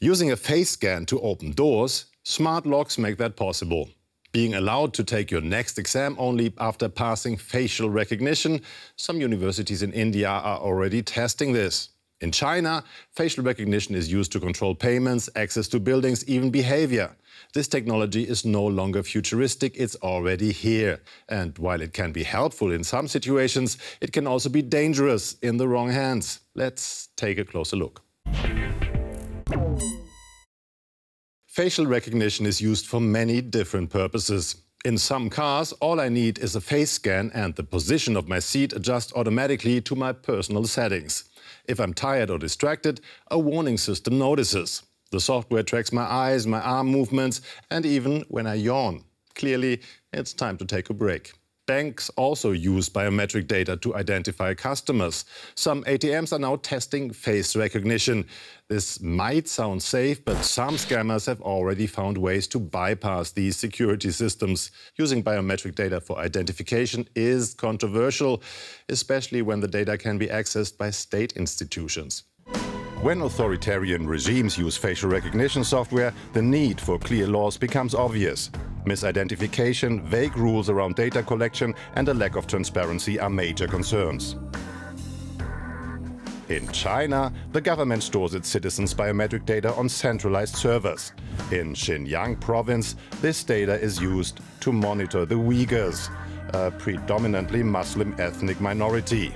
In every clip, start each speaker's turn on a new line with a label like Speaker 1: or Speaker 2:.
Speaker 1: Using a face scan to open doors, smart locks make that possible. Being allowed to take your next exam only after passing facial recognition, some universities in India are already testing this. In China, facial recognition is used to control payments, access to buildings, even behavior. This technology is no longer futuristic, it's already here. And while it can be helpful in some situations, it can also be dangerous in the wrong hands. Let's take a closer look. Facial recognition is used for many different purposes. In some cars, all I need is a face scan and the position of my seat adjusts automatically to my personal settings. If I'm tired or distracted, a warning system notices. The software tracks my eyes, my arm movements, and even when I yawn. Clearly, it's time to take a break. Banks also use biometric data to identify customers. Some ATMs are now testing face recognition. This might sound safe, but some scammers have already found ways to bypass these security systems. Using biometric data for identification is controversial, especially when the data can be accessed by state institutions. When authoritarian regimes use facial recognition software, the need for clear laws becomes obvious. Misidentification, vague rules around data collection and a lack of transparency are major concerns. In China, the government stores its citizens' biometric data on centralized servers. In Xinjiang province, this data is used to monitor the Uyghurs, a predominantly Muslim ethnic minority.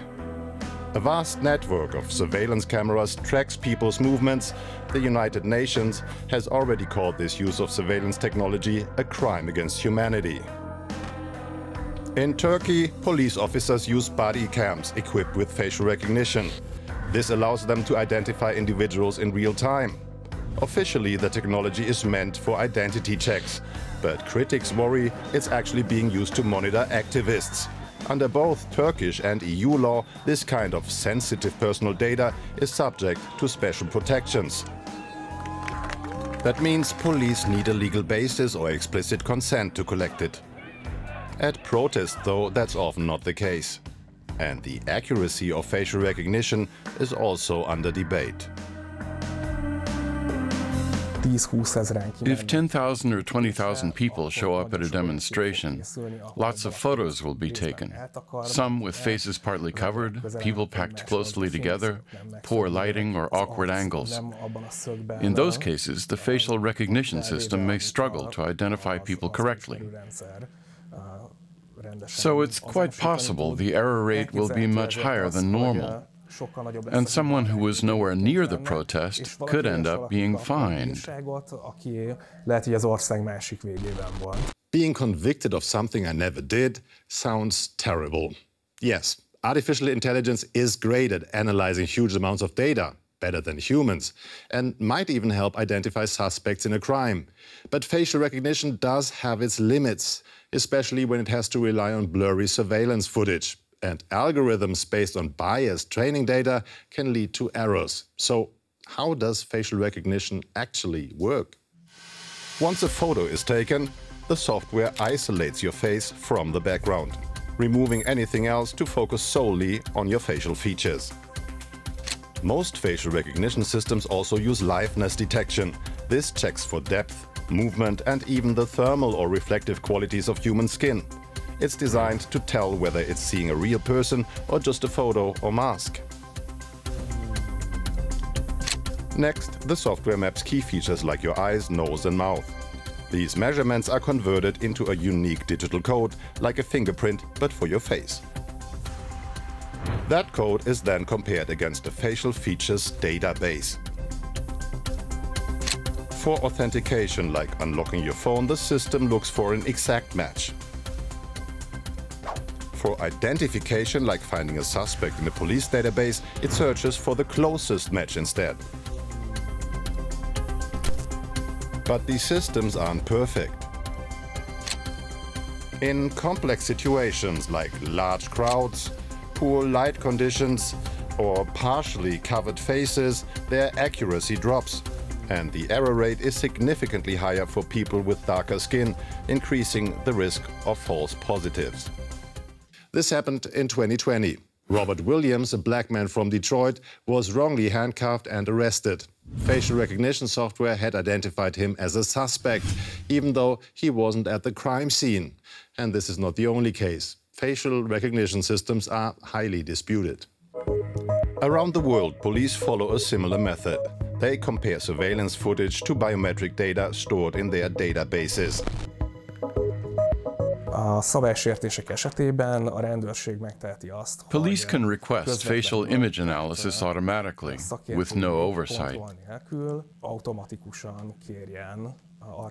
Speaker 1: A vast network of surveillance cameras tracks people's movements. The United Nations has already called this use of surveillance technology a crime against humanity. In Turkey, police officers use body cams equipped with facial recognition. This allows them to identify individuals in real time. Officially, the technology is meant for identity checks, but critics worry it's actually being used to monitor activists. Under both Turkish and EU law, this kind of sensitive personal data is subject to special protections. That means police need a legal basis or explicit consent to collect it. At protest, though, that's often not the case. And the accuracy of facial recognition is also under debate.
Speaker 2: If 10,000 or 20,000 people show up at a demonstration, lots of photos will be taken. Some with faces partly covered, people packed closely together, poor lighting or awkward angles. In those cases, the facial recognition system may struggle to identify people correctly. So it's quite possible the error rate will be much higher than normal. And someone who was nowhere near the protest could end up being fined.
Speaker 1: Being convicted of something I never did sounds terrible. Yes, artificial intelligence is great at analyzing huge amounts of data, better than humans, and might even help identify suspects in a crime. But facial recognition does have its limits, especially when it has to rely on blurry surveillance footage and algorithms based on biased training data can lead to errors. So how does facial recognition actually work? Once a photo is taken, the software isolates your face from the background, removing anything else to focus solely on your facial features. Most facial recognition systems also use liveness detection. This checks for depth, movement and even the thermal or reflective qualities of human skin. It's designed to tell whether it's seeing a real person or just a photo or mask. Next, the software maps key features like your eyes, nose and mouth. These measurements are converted into a unique digital code, like a fingerprint, but for your face. That code is then compared against the facial features database. For authentication, like unlocking your phone, the system looks for an exact match. For identification, like finding a suspect in a police database, it searches for the closest match instead. But these systems aren't perfect. In complex situations like large crowds, poor light conditions, or partially covered faces, their accuracy drops. And the error rate is significantly higher for people with darker skin, increasing the risk of false positives. This happened in 2020. Robert Williams, a black man from Detroit, was wrongly handcuffed and arrested. Facial recognition software had identified him as a suspect, even though he wasn't at the crime scene. And this is not the only case. Facial recognition systems are highly disputed. Around the world, police follow a similar method. They compare surveillance footage to biometric data stored in their databases.
Speaker 2: Police can request facial image analysis automatically, with no oversight.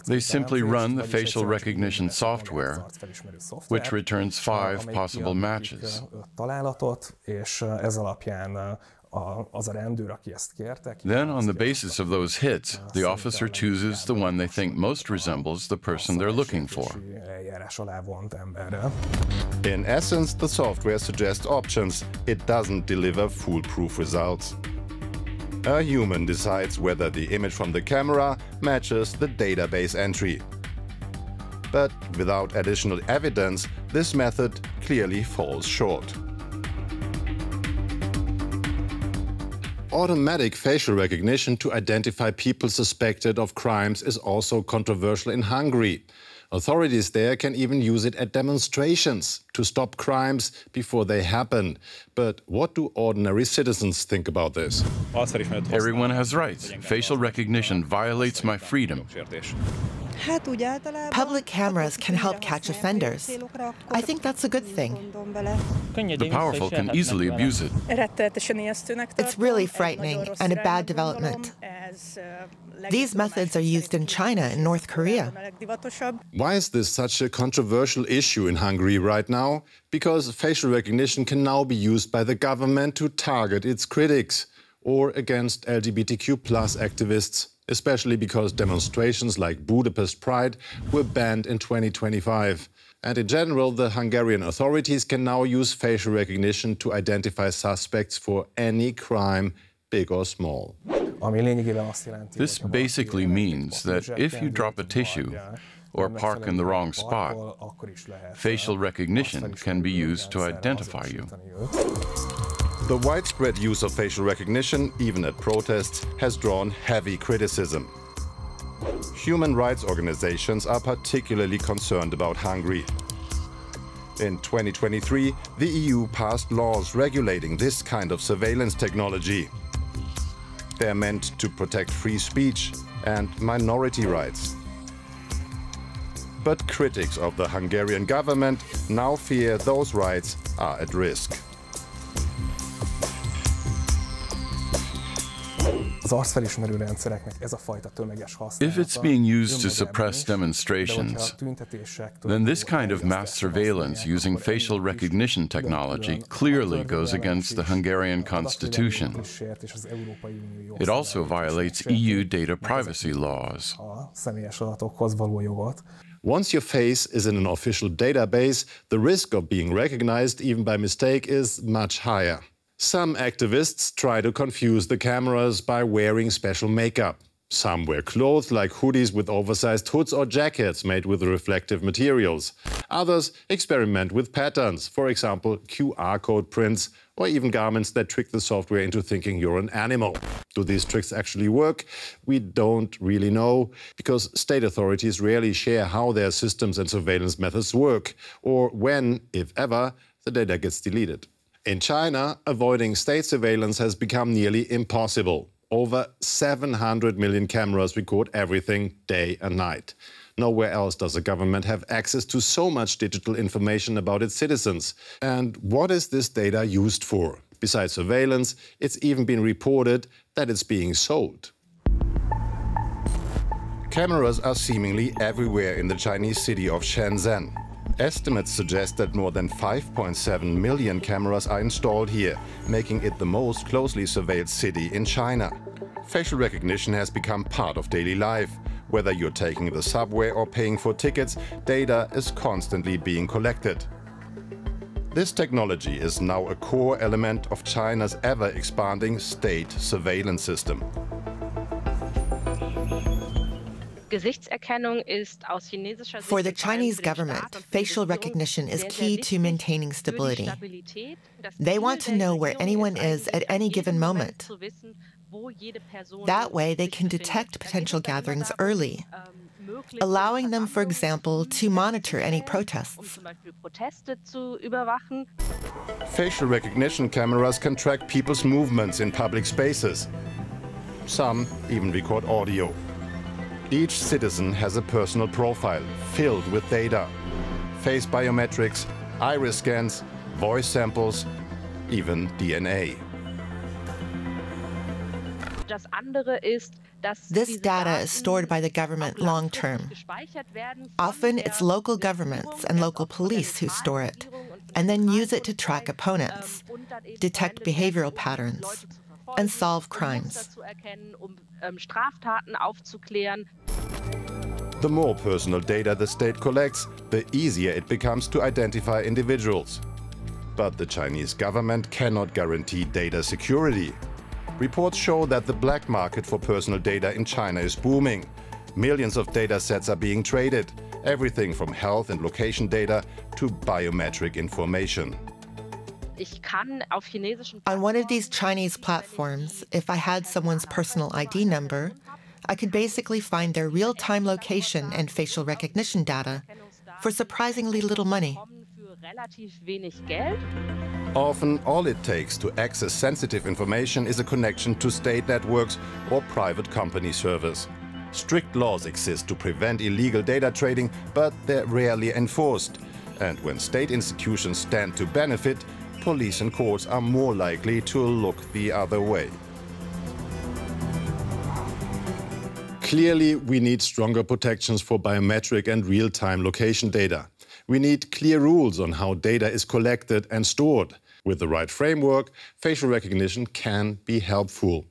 Speaker 2: They simply run the facial recognition software, which returns five possible matches. Then, on the basis of those hits, the officer chooses the one they think most resembles the person they're looking for.
Speaker 1: In essence, the software suggests options. It doesn't deliver foolproof results. A human decides whether the image from the camera matches the database entry. But without additional evidence, this method clearly falls short. Automatic facial recognition to identify people suspected of crimes is also controversial in Hungary. Authorities there can even use it at demonstrations to stop crimes before they happen. But what do ordinary citizens think about this?
Speaker 2: Everyone has rights. Facial recognition violates my freedom.
Speaker 3: Public cameras can help catch offenders. I think that's a good thing.
Speaker 2: The powerful can easily abuse it.
Speaker 3: It's really frightening and a bad development. These methods are used in China and North Korea.
Speaker 1: Why is this such a controversial issue in Hungary right now? Because facial recognition can now be used by the government to target its critics or against LGBTQ plus activists especially because demonstrations like Budapest Pride were banned in 2025. And in general, the Hungarian authorities can now use facial recognition to identify suspects for any crime, big or small.
Speaker 2: This basically means that if you drop a tissue or park in the wrong spot, facial recognition can be used to identify you.
Speaker 1: The widespread use of facial recognition, even at protests, has drawn heavy criticism. Human rights organizations are particularly concerned about Hungary. In 2023, the EU passed laws regulating this kind of surveillance technology. They're meant to protect free speech and minority rights. But critics of the Hungarian government now fear those rights are at risk.
Speaker 2: If it's being used to suppress demonstrations, then this kind of mass surveillance using facial recognition technology clearly goes against the Hungarian constitution. It also violates EU data privacy laws.
Speaker 1: Once your face is in an official database, the risk of being recognized even by mistake is much higher. Some activists try to confuse the cameras by wearing special makeup. Some wear clothes like hoodies with oversized hoods or jackets made with reflective materials. Others experiment with patterns, for example, QR code prints, or even garments that trick the software into thinking you're an animal. Do these tricks actually work? We don't really know, because state authorities rarely share how their systems and surveillance methods work, or when, if ever, the data gets deleted. In China, avoiding state surveillance has become nearly impossible. Over 700 million cameras record everything day and night. Nowhere else does the government have access to so much digital information about its citizens. And what is this data used for? Besides surveillance, it's even been reported that it's being sold. Cameras are seemingly everywhere in the Chinese city of Shenzhen. Estimates suggest that more than 5.7 million cameras are installed here, making it the most closely surveilled city in China. Facial recognition has become part of daily life. Whether you're taking the subway or paying for tickets, data is constantly being collected. This technology is now a core element of China's ever-expanding state surveillance system.
Speaker 3: For the Chinese government, facial recognition is key to maintaining stability. They want to know where anyone is at any given moment. That way, they can detect potential gatherings early, allowing them, for example, to monitor any protests.
Speaker 1: Facial recognition cameras can track people's movements in public spaces. Some even record audio. Each citizen has a personal profile filled with data. Face biometrics, iris scans, voice samples, even DNA.
Speaker 3: This data is stored by the government long term. Often it's local governments and local police who store it, and then use it to track opponents, detect behavioral patterns, and solve crimes.
Speaker 1: The more personal data the state collects, the easier it becomes to identify individuals. But the Chinese government cannot guarantee data security. Reports show that the black market for personal data in China is booming. Millions of data sets are being traded, everything from health and location data to biometric information.
Speaker 3: On one of these Chinese platforms, if I had someone's personal ID number, I could basically find their real time location and facial recognition data for surprisingly little money.
Speaker 1: Often, all it takes to access sensitive information is a connection to state networks or private company servers. Strict laws exist to prevent illegal data trading, but they're rarely enforced. And when state institutions stand to benefit, police and courts are more likely to look the other way. Clearly, we need stronger protections for biometric and real-time location data. We need clear rules on how data is collected and stored. With the right framework, facial recognition can be helpful.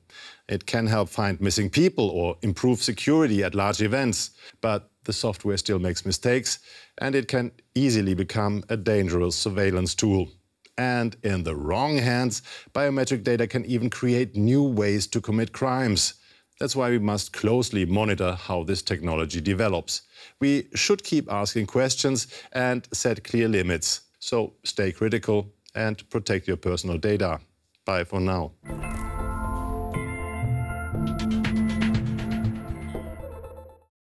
Speaker 1: It can help find missing people or improve security at large events. But the software still makes mistakes, and it can easily become a dangerous surveillance tool. And in the wrong hands, biometric data can even create new ways to commit crimes. That's why we must closely monitor how this technology develops. We should keep asking questions and set clear limits. So stay critical and protect your personal data. Bye for now.